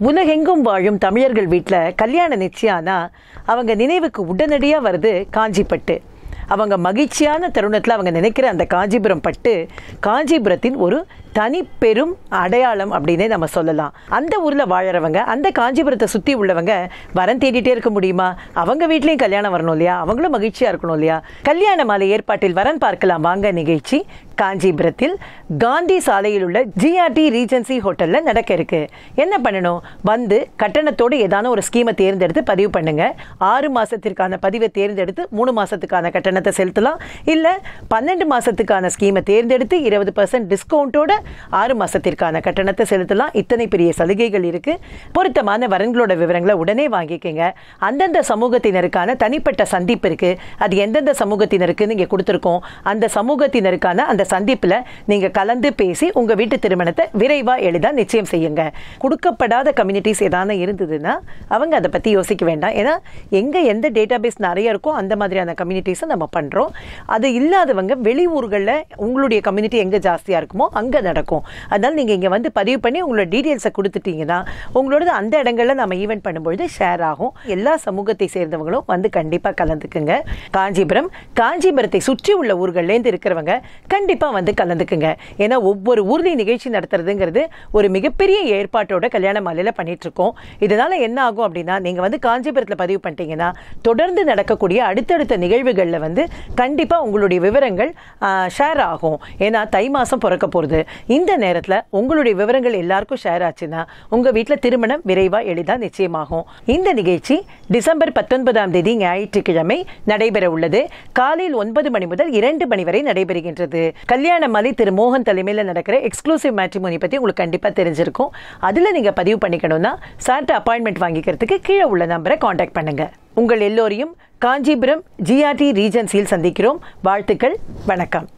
உலகெங்கும் வாழும் தமிழர்கள் வீட்டில் கல்யாண நிச்சயம்னா அவங்க நினைவுக்கு உடனடியாக வருது காஞ்சிப்பட்டு அவங்க மகிழ்ச்சியான தருணத்தில் அவங்க நினைக்கிற அந்த காஞ்சிபுரம் பட்டு காஞ்சிபுரத்தின் ஒரு தனி பெரும் அடையாளம் அப்படின்னே நம்ம சொல்லலாம். அந்த ஊரில் வாழறவங்க அந்த காஞ்சிபுரத்தை சுற்றி உள்ளவங்க வரன் தேடிட்டே இருக்க முடியுமா? அவங்க வீட்லேயும் கல்யாணம் வரணும் இல்லையா? அவங்களும் மகிழ்ச்சியாக இருக்கணும் இல்லையா? கல்யாண மாலை ஏற்பாட்டில் வரன் பார்க்கலாம். வாங்க நிகழ்ச்சி காஞ்சிபுரத்தில் காந்தி சாலையில் உள்ள ஜிஆர்டி ரீஜன்சி ஹோட்டலில் நடக்க இருக்கு. என்ன பண்ணணும்? வந்து கட்டணத்தோடு ஏதான ஒரு ஸ்கீமை தேர்ந்தெடுத்து பதிவு பண்ணுங்க. ஆறு மாசத்திற்கான பதிவை தேர்ந்தெடுத்து மூணு மாசத்துக்கான கட்டணத்தை செலுத்தலாம். இல்லை பன்னெண்டு மாசத்துக்கான ஸ்கீமை தேர்ந்தெடுத்து இருபது பர்சன்ட் டிஸ்கவுண்ட்டோட ஆறு மாசத்திற்கான கட்டணத்தை செலுத்தலாம். இத்தனை பெரிய சலுகைகள் இருக்கு. பொருத்தமான வரன்களோட விவரங்களை உடனே வாங்கிக்கங்க. அந்தந்த சமூகத்தினருக்கான தனிப்பட்ட சந்திப்பு இருக்கு. அது எந்தெந்த சமூகத்தினருக்கு நீங்க கொடுத்துருக்கோம். அந்த சமூகத்தினருக்கான அந்த சந்திப்புல நீங்க கலந்து பேசி உங்க வீட்டு திருமணத்தை விரைவாக எளிதாக நிச்சயம் செய்யுங்க. கொடுக்கப்படாத கம்யூனிட்டிஸ் ஏதான இருந்ததுன்னா அவங்க அதை பத்தி யோசிக்க வேண்டாம். ஏன்னா எங்க எந்த டேட்டாபேஸ் நிறைய இருக்கோ அந்த மாதிரியான கம்யூனிட்டிஸை நம்ம பண்றோம். அது இல்லாதவங்க வெளியூர்களில் உங்களுடைய கம்யூனிட்டி எங்க ஜாஸ்தியா இருக்குமோ அங்க நடக்கும். அதனால் நீங்கள் இங்கே வந்து பதிவு பண்ணி உங்களோட டீடைல்ஸை கொடுத்துட்டீங்கன்னா உங்களோட அந்த இடங்களில் நம்ம ஈவெண்ட் பண்ணும்பொழுது ஷேர் ஆகும். எல்லா சமூகத்தை சேர்ந்தவங்களும் வந்து கண்டிப்பாக கலந்துக்குங்க. காஞ்சிபுரம் காஞ்சிபுரத்தை சுற்றி உள்ள ஊர்கள்லேருந்து இருக்கிறவங்க கண்டிப்பாக வந்து கலந்துக்குங்க. ஏன்னா ஒவ்வொரு ஊர்லேயும் நிகழ்ச்சி நடத்துறதுங்கிறது ஒரு மிகப்பெரிய ஏற்பாட்டோட கல்யாண மாலையில் பண்ணிகிட்ருக்கோம் இதனால் என்ன ஆகும் அப்படின்னா நீங்கள் வந்து காஞ்சிபுரத்தில் பதிவு பண்ணிட்டீங்கன்னா தொடர்ந்து நடக்கக்கூடிய அடுத்தடுத்த நிகழ்வுகளில் வந்து கண்டிப்பாக உங்களுடைய விவரங்கள் ஷேர் ஆகும். ஏன்னா தை மாதம் பிறக்க போகிறது இந்த நேரத்தில் உங்களுடைய விவரங்கள் எல்லாருக்கும் ஷேர் ஆச்சுன்னா உங்க வீட்டில் திருமணம் விரைவா எளிதா நிச்சயமாகும். இந்த நிகழ்ச்சி டிசம்பர் பத்தொன்பதாம் தேதி ஞாயிற்றுக்கிழமை நடைபெற உள்ளது. காலையில் ஒன்பது மணி முதல் இரண்டு மணி வரை நடைபெறுகின்றது. கல்யாண மலை திரு மோகன் தலைமையில் நடக்கிற எக்ஸ்க்ளூசிவ் மேட்ரிமோனி பற்றி உங்களுக்கு கண்டிப்பாக தெரிஞ்சிருக்கும். அதில் நீங்கள் பதிவு பண்ணிக்கணும்னா சார்ட்ட அப்பாயின்மெண்ட் வாங்கிக்கிறதுக்கு கீழே உள்ள நம்பரை காண்டாக்ட் பண்ணுங்க. உங்கள் எல்லோரையும் காஞ்சிபுரம் ஜிஆர்டி ரீஜன்சியில் சந்திக்கிறோம். வாழ்த்துக்கள். வணக்கம்.